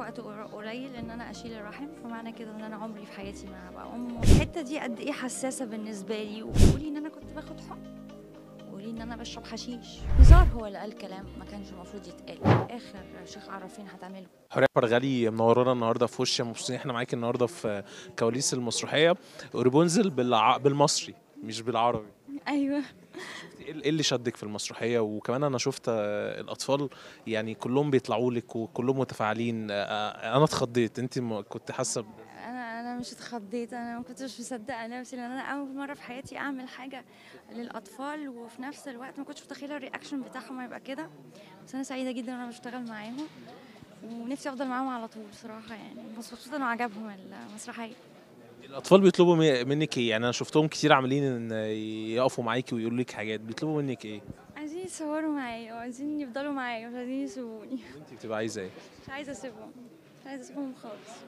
في وقت قليل إن أنا أشيل الرحم فمعنى كده إن أنا عمري في حياتي ما هبقى أم. الحتة دي قد إيه حساسة بالنسبة لي؟ وقولي إن أنا كنت باخد حقن. قولي إن أنا بشرب حشيش. نزار هو اللي قال كلام ما كانش المفروض يتقال. آخر شيخ عرفين هتعمله. حوريه فرغلي منورانا النهارده في وش مبسوطين إحنا معاكي النهارده في كواليس المسرحية. وريبونزل بالع... بالمصري مش بالعربي. أيوه. إيه اللي شدك في المسرحية؟ وكمان أنا شفت آه، الأطفال يعني كلهم بيطلعوا لك وكلهم متفاعلين. آه، أنا اتخضيت. أنت كنت حاسة أنا أنا مش اتخضيت. أنا ما كنتش مصدقة نفسي لأن أنا أول مرة في حياتي أعمل حاجة للأطفال وفي نفس الوقت ما كنتش متخيلة الرياكشن بتاعهم هيبقى كده. بس أنا سعيدة جدا وأنا بشتغل معاهم ونفسي أفضل معاهم على طول صراحة يعني. بس مبسوطة إنه عجبهم المسرحية. الأطفال بيطلبوا منك إيه؟ يعني أنا شفتهم كتير عاملين إن يقفوا معاكي ويقولوا لك حاجات. بيطلبوا منك إيه؟ عايزين يتصوروا معايا. وعايزين يفضلوا معايا. مش عايزين يسيبوني. انت بتبقى عايزة إيه؟ مش عايزة أسيبهم. مش عايزة أسيبهم خالص.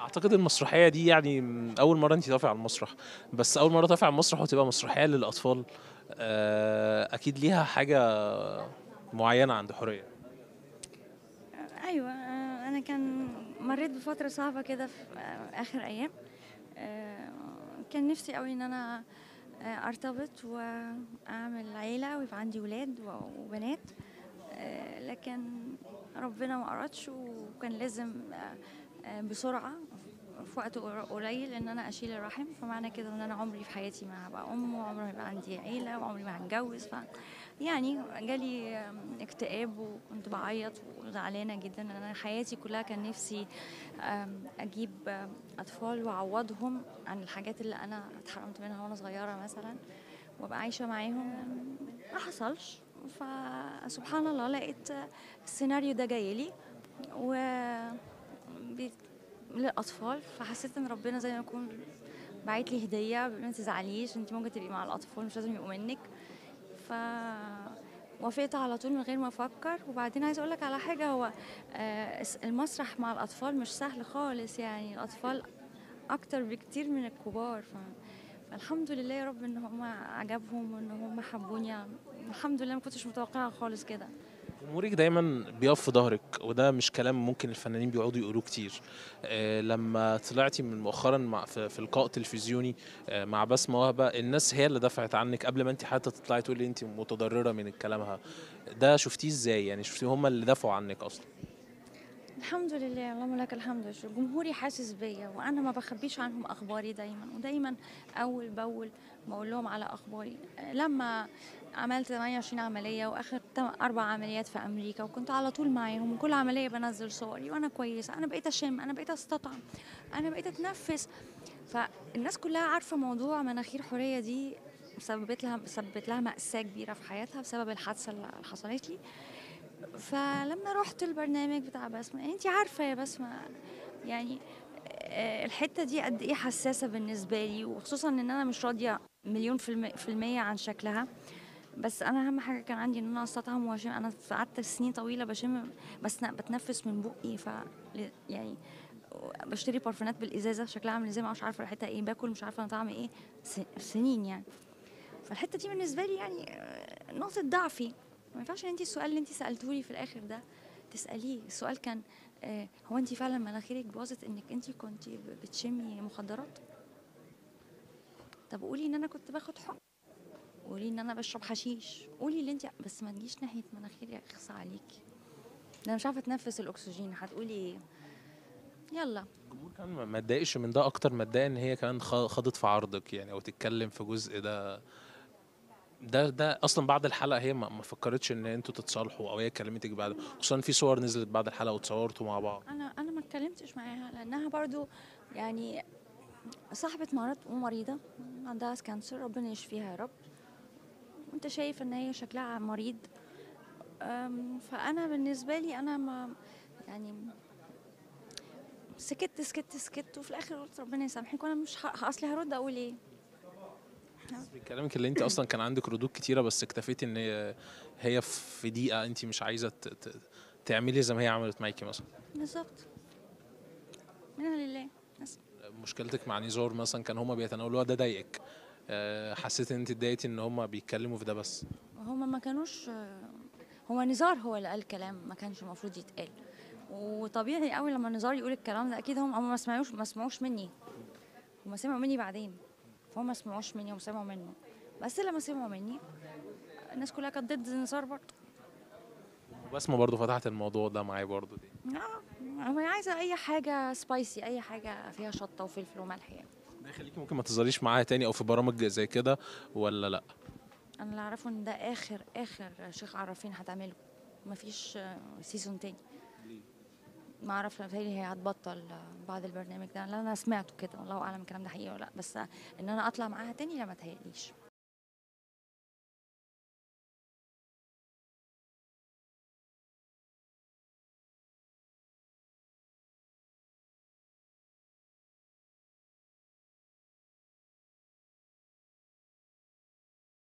أعتقد المسرحية دي يعني أول مرة انت تقفي على المسرح. بس أول مرة تقفي على المسرح وتبقى مسرحية للأطفال آه، أكيد ليها حاجة معينة عند حورية. أيوه آه، أنا كان مريت بفترة صعبة كده في آه، آخر أيام. كان نفسي قوي إن أنا آه، أرتبط وأعمل عيلة ويبقى عندي ولاد وبنات. آه، لكن ربنا ما اردش وكان لازم آه، آه، بسرعة. في وقت قليل إن أنا أشيل الرحم فمعنى كده إن أنا عمري في حياتي ما هبقى أم وعمري ما يبقى عندي عيلة وعمري ما هتجوز. ف يعني جالي اكتئاب وكنت بعيط وزعلانة جدا. إن أنا حياتي كلها كان نفسي أجيب أطفال وأعوضهم عن الحاجات اللي أنا اتحرمت منها وأنا صغيرة مثلا وأبقى عايشة معاهم. ما حصلش. فسبحان الله لقيت آه، السيناريو ده جاي لي و للأطفال فحسيت إن ربنا زي ما يكون بعت لي هدية ما تزعليش انت ممكن تبقي مع الأطفال مش لازم يبقوا منك. ف وافقت على طول من غير ما أفكر. وبعدين عايزة أقول لك على حاجة هو آه، المسرح مع الأطفال مش سهل خالص يعني الأطفال أكتر بكتير من الكبار. ف... فالحمد لله يا رب إن هم عجبهم وإن هم حبوني. الحمد لله ما كنتش متوقعة خالص كده. جمهورك دايما بيقف في ظهرك وده مش كلام ممكن الفنانين بيقعدوا يقولوه كتير. آه، لما طلعتي من مؤخرا مع في, لقاء تلفزيوني آه، مع بسمة وهبة الناس هي اللي دفعت عنك قبل ما انت حتى تطلعي تقولي انت متضررة من كلامها ده شفتيه إزاي؟ يعني شفتيه هم اللي دافعوا عنك أصلا؟ الحمد لله اللهم لك الحمد. جمهوري حاسس بيا وأنا ما بخبيش عنهم أخباري دايما ودايما أول بأول بقول لهم على أخباري. لما عملت 28 عملية وآخر أربع عمليات في أمريكا وكنت على طول معاهم وكل عملية بنزل صوري وأنا كويسة أنا بقيت أشم أنا بقيت أستطعم أنا بقيت أتنفس. فالناس كلها عارفة موضوع مناخير حورية دي سببت لها سببت لها مأساة كبيرة في حياتها بسبب الحادثة اللي حصلت لي. فلما رحت البرنامج بتاع بسمة انت عارفة يا بسمة يعني آه، الحتة دي قد إيه حساسة بالنسبة لي وخصوصا إن أنا مش راضية مليون في, الم... في المية عن شكلها. بس أنا أهم حاجة كان عندي إن أنا استطعم وأشم أنا قعدت سنين طويلة بشم بس بتنفس من بقي ف يعني بشتري بارفانات بالإزازة شكلها عامل إزاي مش عارفة ريحتها إيه باكل مش عارفة أنا طعم إيه سنين يعني. فالحتة دي بالنسبة لي يعني آه، نقطة ضعفي. ما ينفعش إن انت السؤال اللي انت سالته لي في الآخر ده تسأليه. السؤال كان آه، هو انت فعلا مناخيرك باظت إنك انت كنت بتشمي مخدرات؟ طب قولي إن أنا كنت باخد حقن. قولي إن أنا بشرب حشيش. قولي اللي انت بس ما تجيش ناحية مناخيري اخص عليكي. أنا مش عارفة اتنفس الأكسجين. هتقولي يلا. الجمهور كان ما- اتضايقش من ده أكتر ما اتضايق إن هي كمان خاضت في عرضك يعني أو تتكلم في جزء ده. ده ده أصلا بعد الحلقة هي ما فكرتش إن أنتوا تتصالحوا أو هي كلمتك بعد خصوصا في صور نزلت بعد الحلقة وتصورتوا مع بعض. أنا أنا ما اتكلمتش معاها لأنها برضو يعني صاحبة مرض ومريضة عندها كانسر ربنا يشفيها يا رب. وأنت شايف إن هي شكلها مريض. فأنا بالنسبة لي أنا ما يعني سكت سكت سكت وفي الآخر قلت ربنا يسامحك وأنا مش أصلي هرد أقول إيه؟ بكلامك اللي انت أصلا كان عندك ردود كتيرة بس اكتفيتي إن هي هي في دقيقة انت مش عايزة ت- ت- تعملي زي ما هي عملت معاكي مثلا. بالظبط. منها لله بس. مشكلتك مع نزار مثلا كان هما بيتناولوها ده ضايقك. أه، حسيت إن انت اتضايقتي إن هما بيتكلموا في ده بس. هما ما كانوش هو نزار هو اللي قال كلام ما كانش المفروض يتقال. وطبيعي قوي لما نزار يقول الكلام ده أكيد هم هم ما سمعوش ما سمعوش مني. هم سمعوا مني بعدين. فهم ما سمعوش مني هم سمعوا منه. بس لما سمعوا مني الناس كلها كانت ضد نزار برضه. وبسمة برضو فتحت الموضوع ده معايا برضو دي. آه هو عايزة أي حاجة سبايسي أي حاجة فيها شطة وفلفل وملح يعني. ده يخليكي ممكن ما تظهريش معايا تاني أو في برامج زي كده ولا لأ؟ أنا اللي أعرفه إن ده آخر آخر شيخ عرفين هتعمله. مفيش آه، سيزون تاني. ما أعرفش بتهيألي هي هتبطل بعد البرنامج ده. لأن أنا سمعته كده والله أعلم الكلام ده حقيقي ولا لأ بس إن أنا أطلع معاها تاني لا ما تهيأليش.